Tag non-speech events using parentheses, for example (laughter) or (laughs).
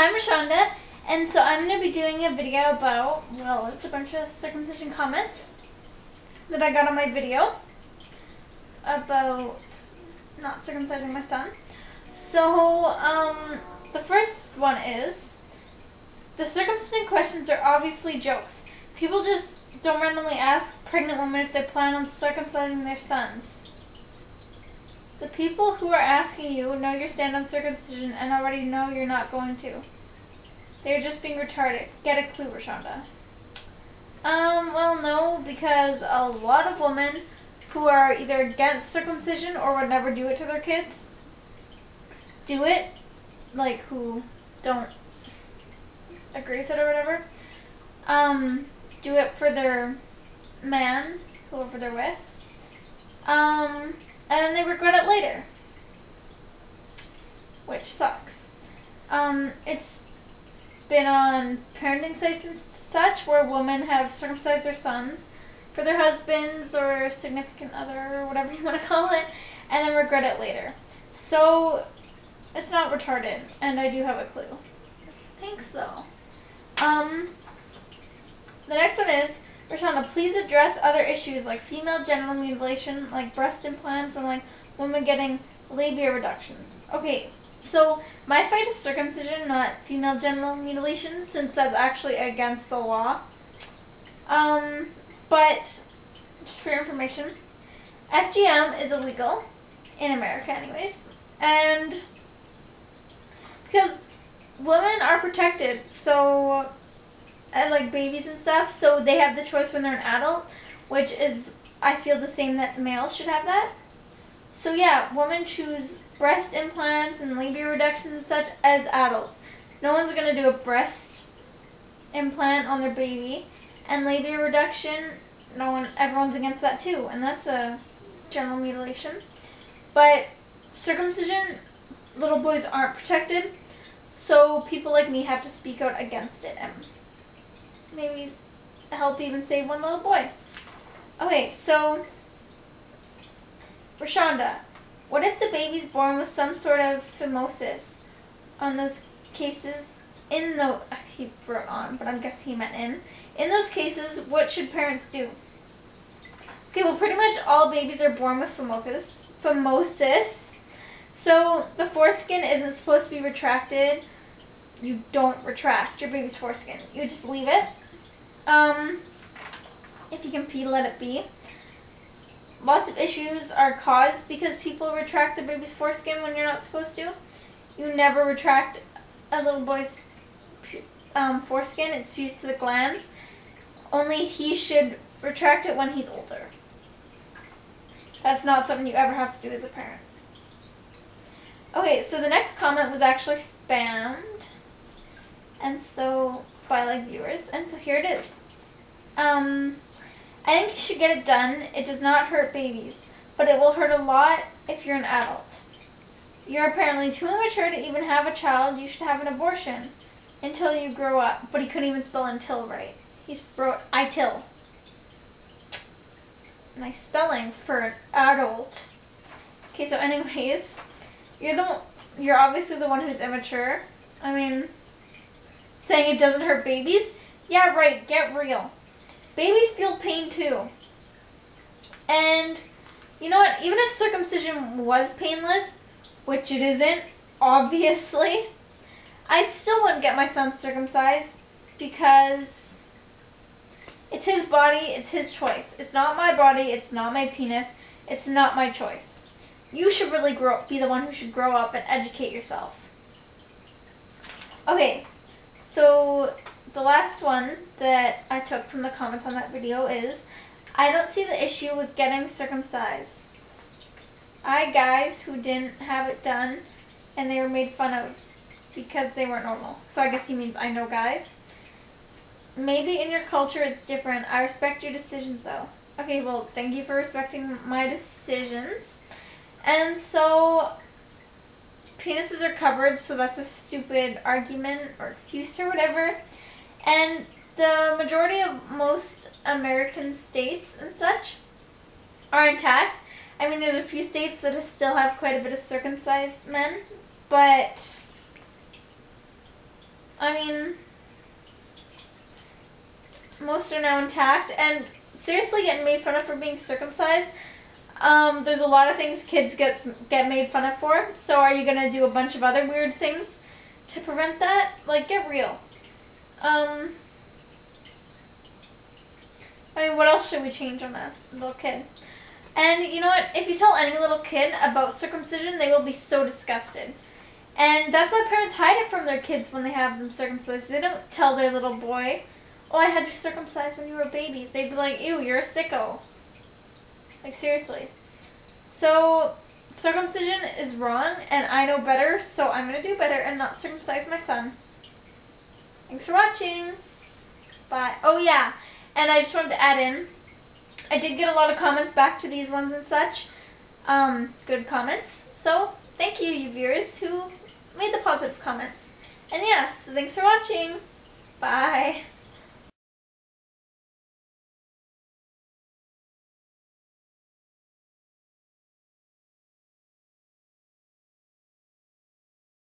I'm Richanda, and so I'm going to be doing a video about, well, it's a bunch of circumcision comments that I got on my video about not circumcising my son. So, um, the first one is, the circumcision questions are obviously jokes. People just don't randomly ask pregnant women if they plan on circumcising their sons. The people who are asking you know your stand on circumcision and already know you're not going to. They're just being retarded. Get a clue, Richanda. Um, well, no, because a lot of women who are either against circumcision or would never do it to their kids do it, like who don't agree with it or whatever, um, do it for their man, whoever they're with. Um, and they regret it later, which sucks. Um, it's been on parenting sites and such where women have circumcised their sons for their husbands or significant other or whatever (laughs) you want to call it, and then regret it later. So it's not retarded, and I do have a clue. Thanks though. Um, the next one is Richanda, please address other issues like female genital mutilation, like breast implants, and like women getting labia reductions. Okay, so my fight is circumcision, not female genital mutilation, since that's actually against the law. Um, but just for your information, FGM is illegal in America, anyways, and because women are protected, so and like babies and stuff, so they have the choice when they're an adult, which is I feel the same that males should have that. So yeah, women choose breast implants and labia reductions and such as adults. No one's gonna do a breast implant on their baby, and labia reduction. No one, everyone's against that too, and that's a genital mutilation. But circumcision, little boys aren't protected, so people like me have to speak out against it and maybe help even save one little boy. Okay, so Richanda, what if the baby's born with some sort of phimosis? On those cases, in the he wrote on, but I'm guessing he meant in. In those cases, what should parents do? Okay, well, pretty much all babies are born with phimosis. Phimosis. So the foreskin isn't supposed to be retracted. You don't retract your baby's foreskin. You just leave it um, if you can pee, let it be. Lots of issues are caused because people retract the baby's foreskin when you're not supposed to. You never retract a little boy's um, foreskin. It's fused to the glands. Only he should retract it when he's older. That's not something you ever have to do as a parent. Okay, so the next comment was actually spammed. And so by like viewers, and so here it is. Um, I think you should get it done. It does not hurt babies, but it will hurt a lot if you're an adult. You're apparently too immature to even have a child. You should have an abortion until you grow up. But he couldn't even spell until right. He's wrote itil. Nice spelling for an adult. Okay, so anyways, you're the you're obviously the one who's immature. I mean, saying it doesn't hurt babies? Yeah, right, get real. Babies feel pain too. And you know what? Even if circumcision was painless, which it isn't, obviously, I still wouldn't get my son circumcised because it's his body, it's his choice. It's not my body, it's not my penis, it's not my choice. You should really grow up, be the one who should grow up and educate yourself. Okay, so the last one that I took from the comments on that video is, I don't see the issue with getting circumcised. I guys who didn't have it done and they were made fun of because they weren't normal. So I guess he means I know guys. Maybe in your culture it's different. I respect your decisions though. Okay, well, thank you for respecting my decisions. And so penises are covered, so that's a stupid argument or excuse or whatever. And the majority of most American states and such are intact. I mean, there's a few states that still have quite a bit of circumcised men, but I mean, most are now intact, and seriously getting made fun of for being circumcised. Um, there's a lot of things kids get get made fun of for. So are you gonna do a bunch of other weird things to prevent that? Like, get real. Um, I mean, what else should we change on a little kid? And you know what? If you tell any little kid about circumcision, they will be so disgusted. And that's why parents hide it from their kids when they have them circumcised. They don't tell their little boy, oh, I had you circumcised when you were a baby. They'd be like, ew, you're a sicko. Like, seriously. So, circumcision is wrong, and I know better, so I'm going to do better and not circumcise my son. Thanks for watching. Bye. Oh, yeah. And I just wanted to add in, I did get a lot of comments back to these ones and such. Um, good comments. So, thank you, you viewers, who made the positive comments. And yeah, so thanks for watching. Bye.